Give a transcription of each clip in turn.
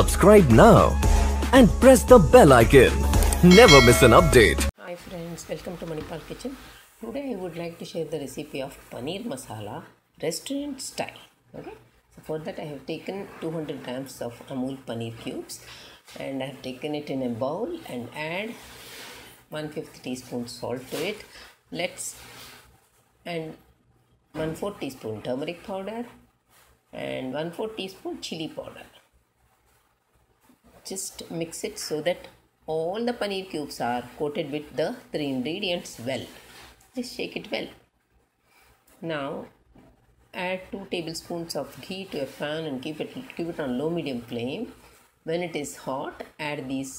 Subscribe now and press the bell icon. Never miss an update. Hi friends, welcome to Manipal Kitchen. Today I would like to share the recipe of paneer masala restaurant style. Okay, so for that I have taken 200 grams of Amul paneer cubes and I have taken it in a bowl and add 1 5th teaspoon salt to it. Let's and 1 4 teaspoon turmeric powder and 1 4 teaspoon chili powder just mix it so that all the paneer cubes are coated with the three ingredients well. Just shake it well. Now add 2 tablespoons of ghee to a pan and keep it keep it on low medium flame. When it is hot add these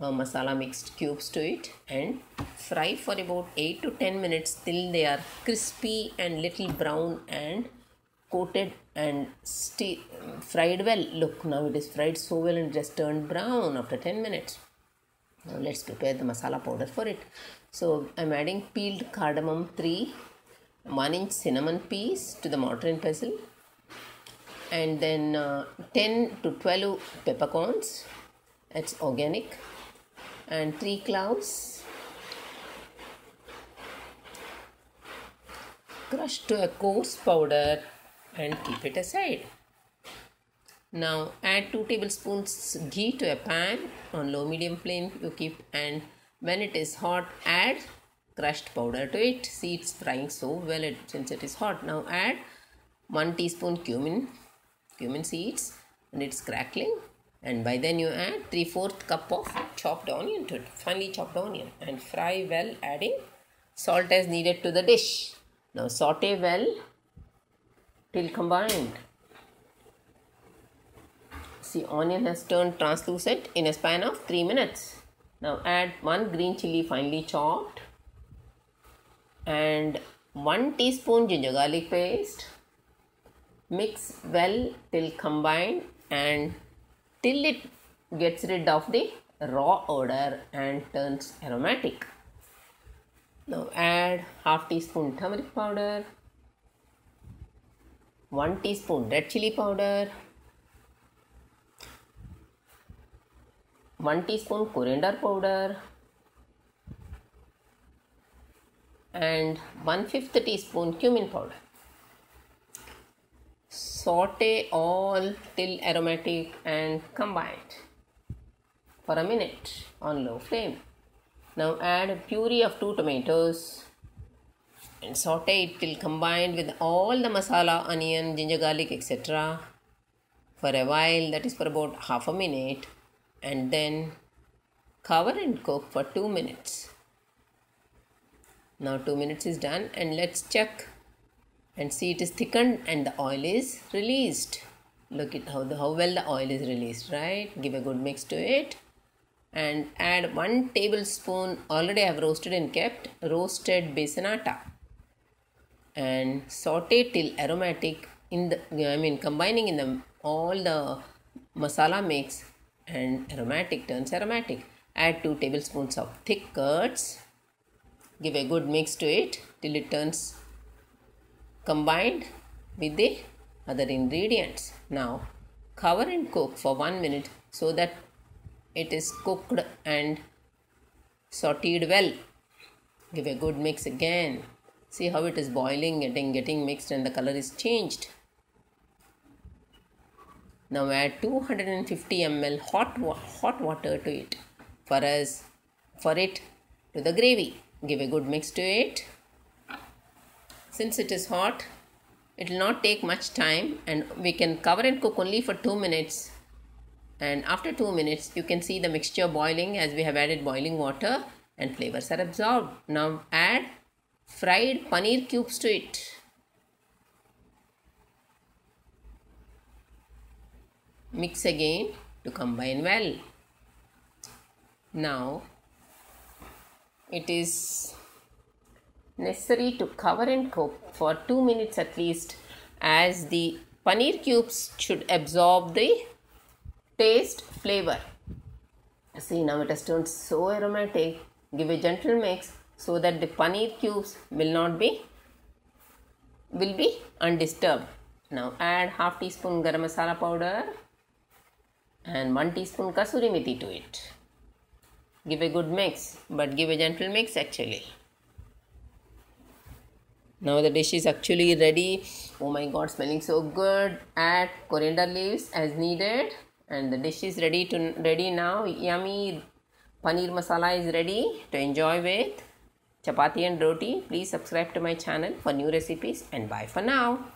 uh, masala mixed cubes to it and fry for about 8 to 10 minutes till they are crispy and little brown and coated and sti- fried well. Look now it is fried so well and just turned brown after 10 minutes. Now let's prepare the masala powder for it. So i'm adding peeled cardamom 3 1 inch cinnamon piece to the mortar and pestle and then uh, 10 to 12 peppercorns. It's organic. And 3 cloves crushed to a coarse powder and keep it aside. Now add 2 tablespoons ghee to a pan on low medium flame you keep and when it is hot add crushed powder to it. See it's frying so well it, since it is hot. Now add 1 teaspoon cumin, cumin seeds and it's crackling and by then you add 3 4th cup of chopped onion to it, finely chopped onion and fry well adding salt as needed to the dish. Now saute well till combined. See, onion has turned translucent in a span of 3 minutes. Now add 1 green chili finely chopped and 1 teaspoon ginger garlic paste. Mix well till combined and till it gets rid of the raw odor and turns aromatic. Now add half teaspoon turmeric powder 1 teaspoon red chili powder. 1 teaspoon coriander powder. And 1 5th teaspoon cumin powder. Saute all till aromatic and combined. For a minute on low flame. Now add a puree of 2 tomatoes and saute it till combined with all the masala, onion, ginger, garlic, etc. for a while, that is for about half a minute, and then cover and cook for 2 minutes. Now 2 minutes is done, and let's check and see it is thickened and the oil is released. Look at how, the, how well the oil is released, right? Give a good mix to it and add 1 tablespoon already I have roasted and kept roasted besan atta and saute till aromatic in the I mean combining in the all the masala mix and aromatic turns aromatic. Add 2 tablespoons of thick curds. Give a good mix to it till it turns combined with the other ingredients. Now cover and cook for 1 minute so that it is cooked and sauteed well. Give a good mix again see how it is boiling getting getting mixed and the color is changed. Now add 250 ml hot hot water to it. For us for it to the gravy. Give a good mix to it. Since it is hot it will not take much time and we can cover and cook only for 2 minutes. And after 2 minutes you can see the mixture boiling as we have added boiling water and flavors are absorbed. Now add fried paneer cubes to it. Mix again to combine well. Now it is necessary to cover and cook for 2 minutes at least as the paneer cubes should absorb the taste flavor. See now it has turned so aromatic. Give a gentle mix so that the paneer cubes will not be will be undisturbed. Now add half teaspoon garam masala powder and 1 teaspoon kasuri methi to it. Give a good mix but give a gentle mix actually. Now the dish is actually ready. Oh my god smelling so good. Add coriander leaves as needed. And the dish is ready to ready now. Yummy paneer masala is ready to enjoy with chapati and roti. Please subscribe to my channel for new recipes. And bye for now